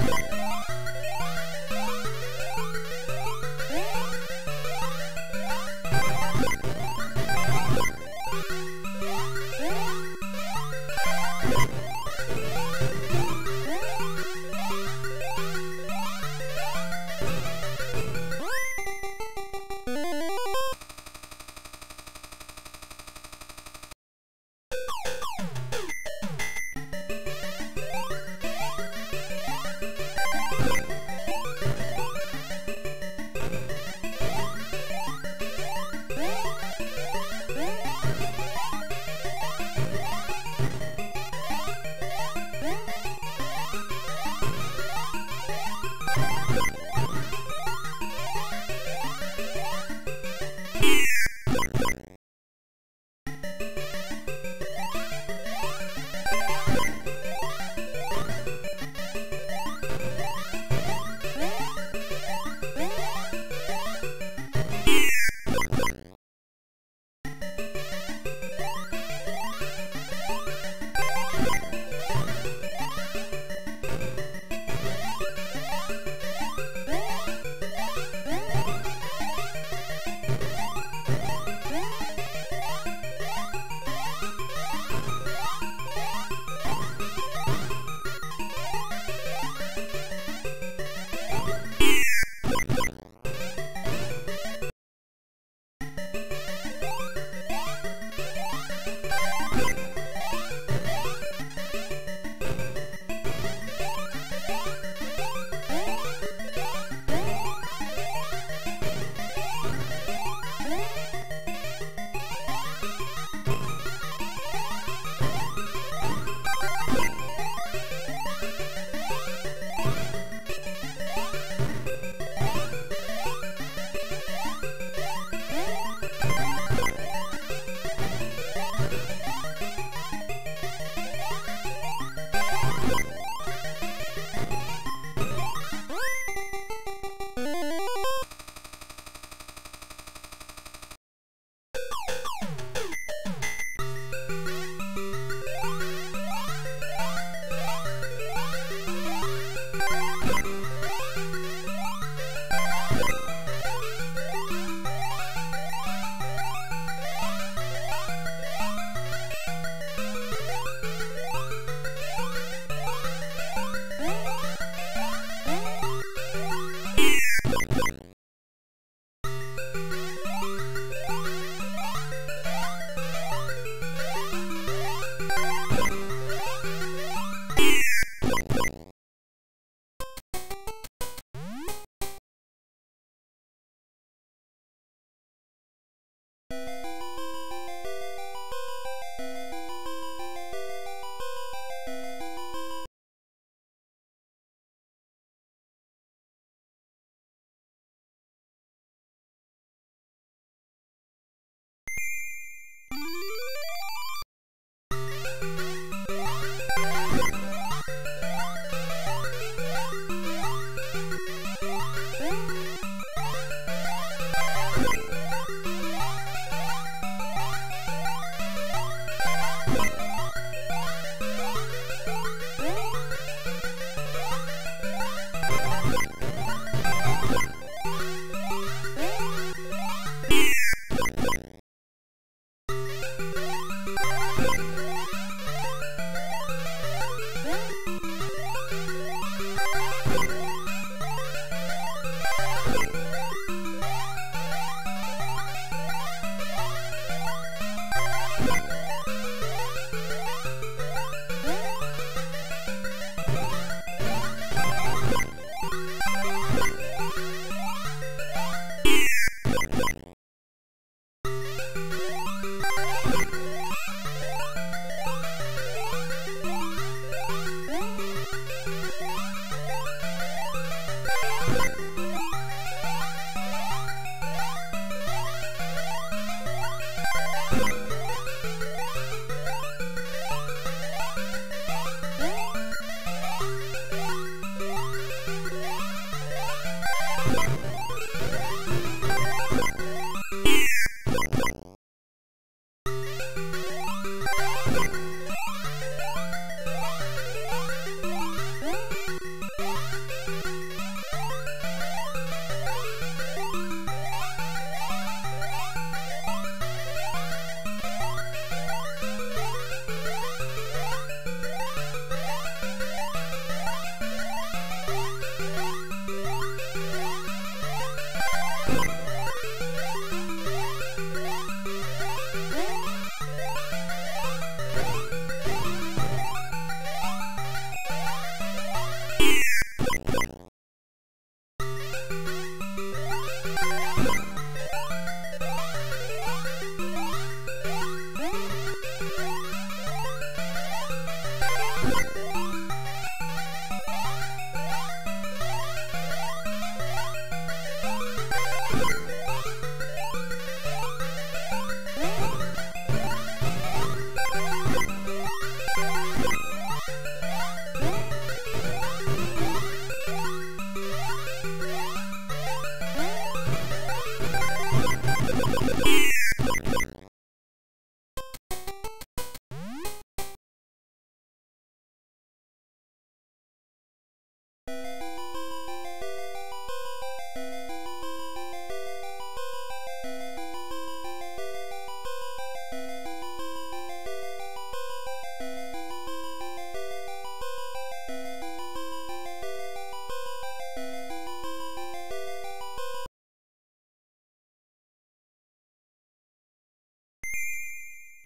you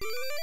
you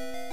you